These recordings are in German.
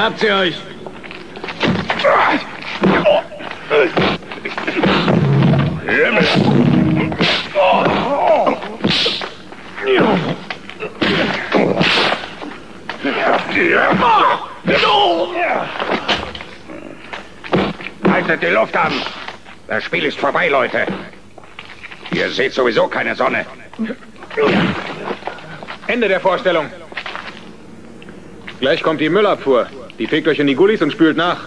Schnappt sie euch! Haltet die Luft an! Das Spiel ist vorbei, Leute. Ihr seht sowieso keine Sonne. Ende der Vorstellung. Gleich kommt die Müllabfuhr. Die fegt euch in die Gullis und spült nach.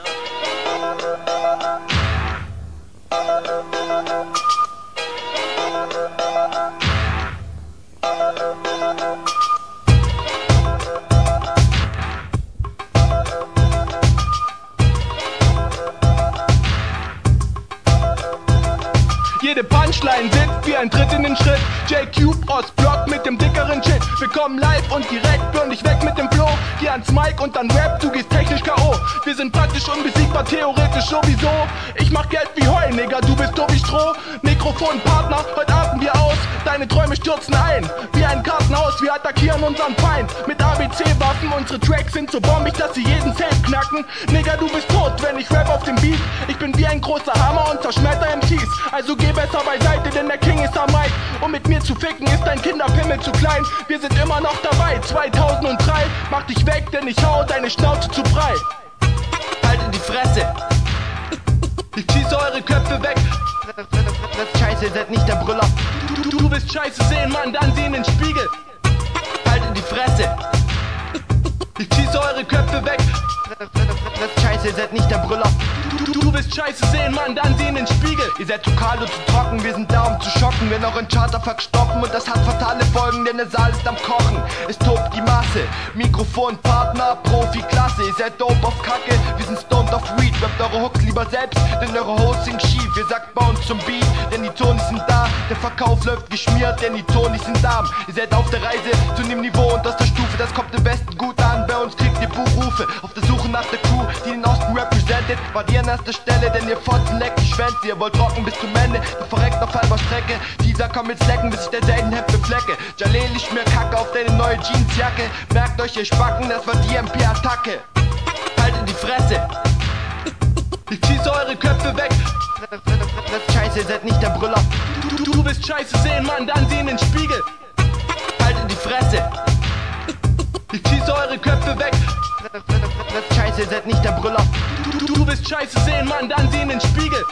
Jede Punchline sitzt wie ein Tritt in den Schritt. J-Cube aus Block mit dem dickeren Shit. Wir kommen live und direkt, burn dich weg mit dem Flow. Geh ans Mic und dann Rap, du gehst technisch K.O. Wir sind praktisch unbesiegbar, theoretisch sowieso. Ich mach Geld wie Heu, Nigga, du bist doof wie Stroh. Mikrofonpartner, heute atmen wir aus. Deine Träume stürzen ein, wie ein Kartenhaus. Wir attackieren unseren Feind mit ABC-Waffen. Unsere Tracks sind so bombig, dass sie jeden Safe knacken. Nigga, du bist tot, wenn ich rap auf dem Beat. Ich bin wie ein großer Hammer und. Also geh besser beiseite, denn der King ist am Mic. Um mit mir zu ficken, ist dein Kinderpimmel zu klein. Wir sind immer noch dabei, 2003. Mach dich weg, denn ich hau deine Schnauze zu breit. Haltet die Fresse. Ich schieße eure Köpfe weg. Scheiße, seid nicht der Brüller. Du, du, du willst Scheiße sehen, Mann, dann sieh in den Spiegel. Haltet die Fresse. Ich schieße eure Köpfe weg. Scheiße, seid nicht der Brüller. Willst Scheiße sehen, Mann, dann sieh in den Spiegel. Ihr seid zu kalt und zu trocken, wir sind da um zu schocken. Noch ein Charterfuck stoppen und das hat fatale Folgen, denn der Saal ist am Kochen. Es tobt die Masse, Mikrofon, Partner, Profi-Klasse. Ihr seid dope auf Kacke, wir sind stoned auf Weed. Rappt eure Hooks lieber selbst, denn eure Hosts sind schief. Bei uns zum Beat, denn die Tonis sind da. Der Verkauf läuft geschmiert, denn die Tonis sind arm. Ihr seid auf der Reise zu dem Niveau und aus der Stufe, das kommt im Westen gut an. Bei uns kriegt ihr Buchrufe auf der Suche nach der Crew, die den Osten representet. Wart ihr an erster Stelle, denn ihr Fotzen leckt die Schwänze. Ihr wollt rocken bis zum Ende, doch verreckt auf halber Strecke. Dieser kommt mit Lecken, bis ich der selten Hemd beflecke. Jaleel, ich mir Kacke auf deine neue Jeansjacke. Merkt euch, ihr Spacken, das war die MP-Attacke. Haltet die Fresse. Ich schieße eure Köpfe weg. Das Scheiße, ihr seid nicht der Brüller. Du, du, willst Scheiße sehen, Mann, dann sieh in den Spiegel. Haltet die Fresse. Ich schieße eure Köpfe weg. Das Scheiße, ihr seid nicht der Brüller. Du, du, du willst Scheiße sehen, Mann, dann sieh in den Spiegel.